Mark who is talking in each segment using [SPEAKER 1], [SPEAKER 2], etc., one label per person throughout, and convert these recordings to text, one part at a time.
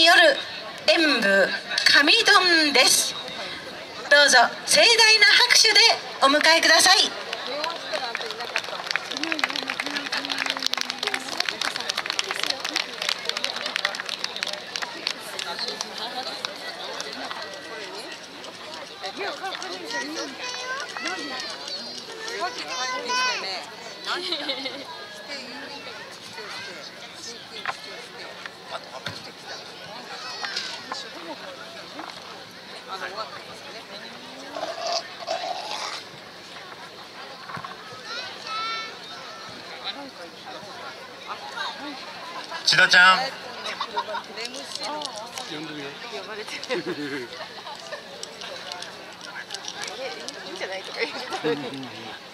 [SPEAKER 1] による演舞神丼です。どうぞ盛大な拍手でお迎えください
[SPEAKER 2] 千田ちゃん。
[SPEAKER 3] 呼んでるよ呼ばれてる。いいんじゃないとか言って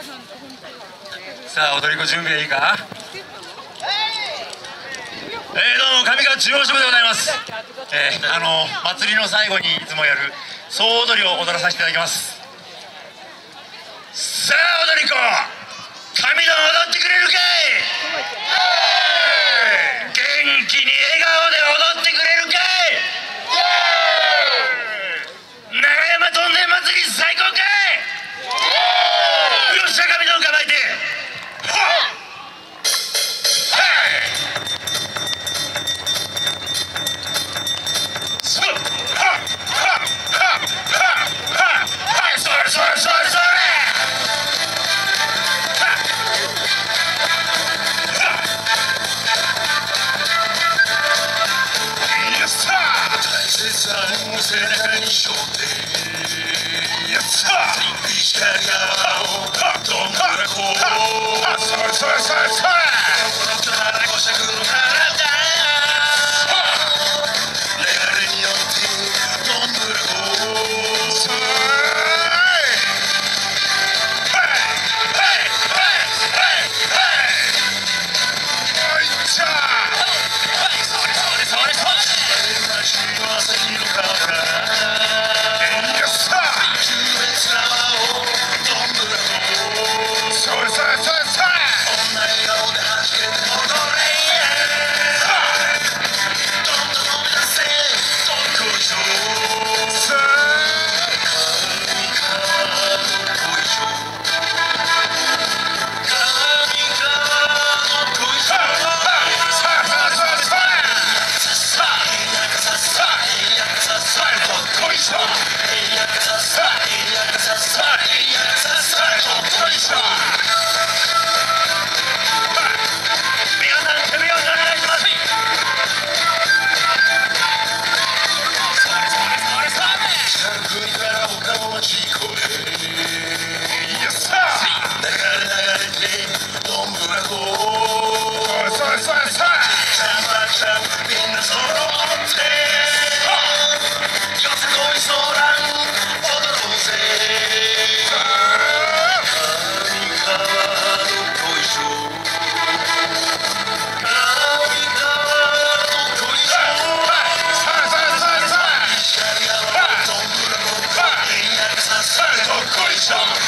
[SPEAKER 2] さあ踊り子準備はいいか？えー、どうも神川中央支部でございます。えー、あの祭りの最後にいつもやる総踊りを踊らさせていただきます。さあ踊り子神田踊ってくれるかい？なもの背中に背負ってやった石川をどんなこう。Song.